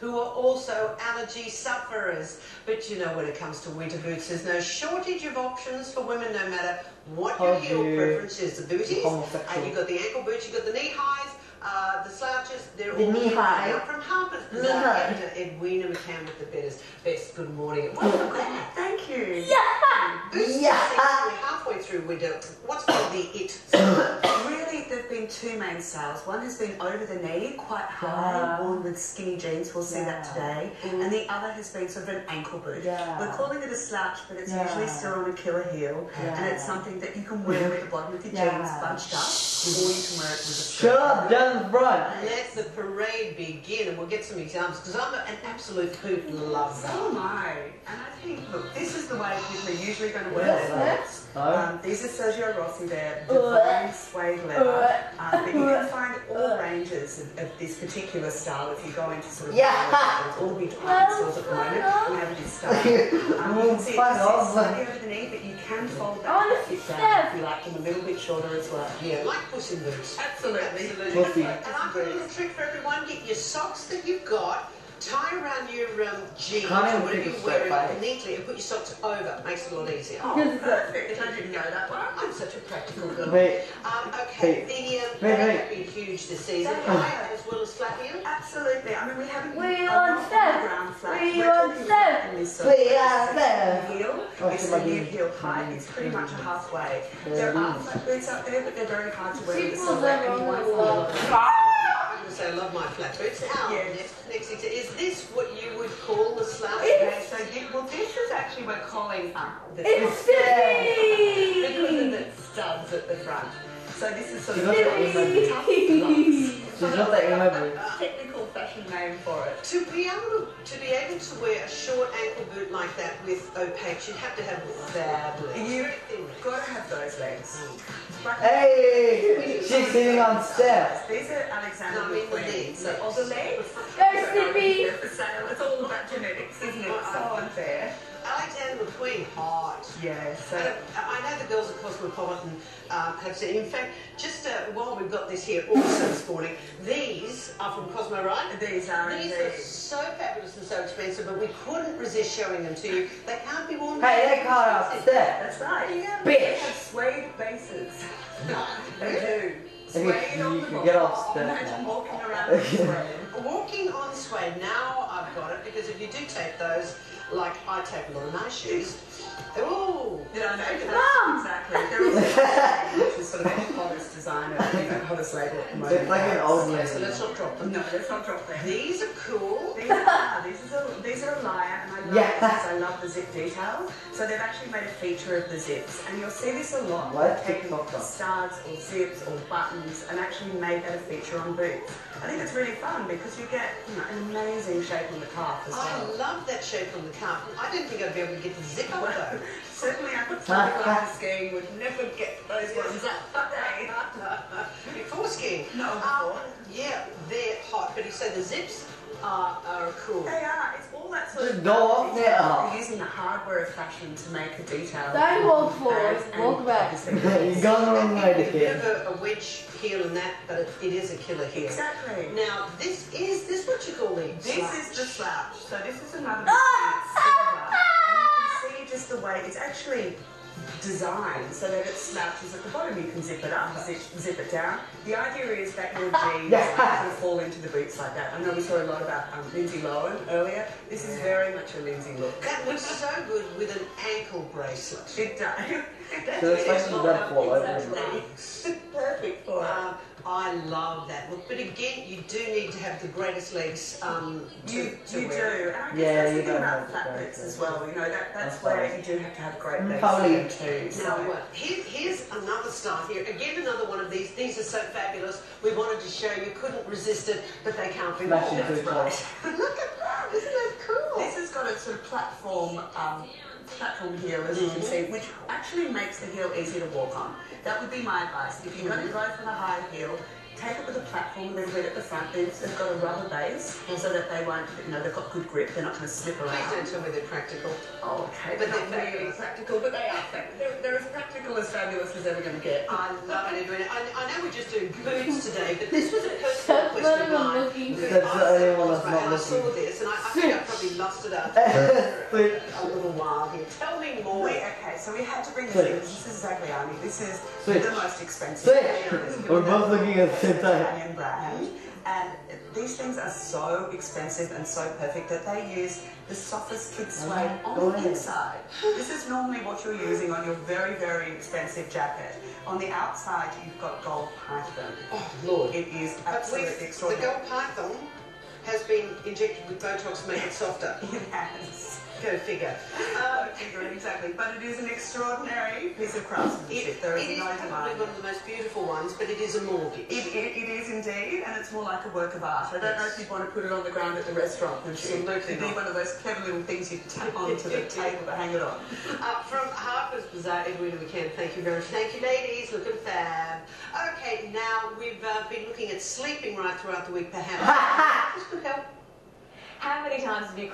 who are also allergy sufferers. But you know, when it comes to winter boots, there's no shortage of options for women, no matter what your heel do you- preference is. The booties, and you've got the ankle boots, you've got the knee highs, uh, the slouches, they're The all knee high. from Harper's Bazaar. Edwina McCann with the best, best good morning welcome back. Thank you. Boots Yeah. are halfway through winter. What's called the it? Really, been two main styles. One has been over the knee, quite high, Yeah. worn with skinny jeans. We'll see that Yeah. today. And the other has been sort of an ankle boot. Yeah. We're calling it a slouch, but it's Yeah. usually still on a killer heel. And it's something that you can wear at the bottom of your Yeah. jeans bunched up, or you can wear it with a Shut up, down front. Let the parade begin, and we'll get some examples because I'm an absolute hoot lover. Oh my! And I think, look, this is the way people are usually going to wear Yes. their boots. Um, these are Sergio Rossi, they're divine suede leather. Um, but you can find all ranges of, of this particular style if you go into sort of Yeah. it's all the big department stores at the moment. We have this style. Um, you can see it Fuck sits off. slightly over the knee, but you can fold that I wanna fit step. down if you like them a little bit shorter as well. Yeah, like pushing in Boots. Absolutely. Absolutely. Pussy. And I've got a little trick for everyone. Get your socks that you've got, tie around your um, jeans Can't or whatever you're of wearing neatly and put your socks over. Makes it a lot easier. Oh, perfect. I didn't know that one. I'm such a practical girl. Wait. Um, okay, Wait. the um, Wait, they have been huge this season, right? As well as flat heel. Absolutely. I mean, we haven't We a on lot step. ground flat. We We're on talking step. about this sort of We on step. Heel. Oh, It's so the new dude. heel height. It's pretty much a halfway. Yeah, There are is. flat boots out there, but they're very hard to wear with a People silhouette, we're calling um, the It's because of Tiffany! the studs at the front. So this is sort She's of not that emo. tough gloves. She's not that emo. Technical fashion name for it. To be able to, to be able to wear a short ankle boot like that with opaque, you'd have to have fab legs. You- Very thin legs. Got to have those legs. But- Hey, she's sitting on steps. These are Alexander No, I mean the McQueen. legs. So, oh, the legs? Go, Snippy! For sale. It's all about genetics, isn't it? So unfair. Alexander McQueen, hot. Yeah, so Uh, I know the girls at Cosmopolitan um, have said, in fact, just uh, while we've got this here also this morning, these are from Cosmo, right? these are These indeed. are so fabulous and so expensive, but we couldn't resist showing them to you. They can't be worn. Hey, they can't upstairs. That's right. Yeah. They Bitch. have suede bases. They do. You- Suede on you the can get off step Imagine walking around suede. Walking on suede, now got it, because if you do tape those, like I tape a lot of nice shoes, oh, You know, no, Mum! exactly. They're also which is sort of the hottest designer, you know, hottest label at the moment. It's like an old okay, so let's not drop them. No, let's not drop them. These are cool. These are, these, is a, these are a liar, and I love Yeah. it because I love the zip detail. So they've actually made a feature of the zips, and you'll see this a lot. Why They've taken TikTok studs or zips or buttons and actually made that a feature on boots. I think it's really fun because you get you know, an amazing shape on the calf as oh, well. I love that shape on the calf. I didn't think I'd be able to get the zip up though. Certainly, I think some people after skiing would never get those ones up. But they, Before skiing. No, Um, before. yeah, they're hot, but you say the zips are, are cool. they are. It's all that sort Just of. go off now. They're using the hardware of fashion to make a detail. Don't walk forward, Bags walk back. obviously- You're going the wrong way to A bit a, a wedge heel in that, but it, it is a killer heel. Exactly. Now, this is this what you call the This slouch? is the slouch. So this is another Ah! Just the way it's actually designed so that it slouches at the bottom. You can zip it up, zip, zip it down. The idea is that your jeans Yeah. kind fall into the boots like that. I know we saw a lot about um, Lindsay Lohan earlier. This is very much a Lindsay look. That looks so good with an ankle bracelet. It does. So it's like she's about to fall over. Exactly. Perfect for it. Um, I love that look, but again, you do need to have the greatest legs um, to, You, to you wear. do. And I guess Yeah, that's you the thing about flat boots as well. You know, that, that's That's where fine. you do have to have great legs Probably. there too. So, Now, uh, here, here's another style here. Again, another one of these. These are so fabulous. We wanted to show you. Couldn't resist it, but they can't be Smash worn. into that's each right. Look at that. Isn't that cool? This has got a sort of platform, um, platform heel, as you can see, which actually makes the heel easy to walk on. That would be my advice. If you're going to go for the high heel, take it with a platform, they've got at the front, they've, they've got a rubber base so that they won't, you know, they've got good grip, they're not going to slip Please around. don't tell me they're practical. Oh, okay, But but they're they're really practical, but they are. They're, they're as practical as fabulous as ever going to get. I love it, Edwina. I, I know we're just doing boots today, but this was a personal uh, That's question of what I'm mine. because That's I the only saw one it, that's not and I saw this, and I, I think I probably lost it after Sweet. a little while here. Tell me more. We, okay, so we had to bring this in. This is Zagliani. This is Sweet. the most expensive. We're both looking at the same time. Italian brand. And these things are so expensive and so perfect that they use the softest kid oh, suede on the inside. This is normally what you're using on your very, very expensive jacket. On the outside, you've got gold python. Oh, Lord. It is absolutely with the gold python has been injected with Botox to make it softer. It has. Go figure. Figure exactly, but it is an extraordinary piece of craftsmanship. It, there it is is no probably one of the most beautiful ones, but it is a mortgage. It, it, it is indeed, and it's more like a work of art. I don't know if you'd want to put it on the ground at the restaurant. Absolutely It'd be one of those clever little things you tap onto the table to hang it on. Uh, from Harper's Bazaar, Edwina McCann, thank you very much. Thank you, ladies. Looking fab. Okay, now we've uh, been looking at sleeping right throughout the week, perhaps. this could help. How many times have you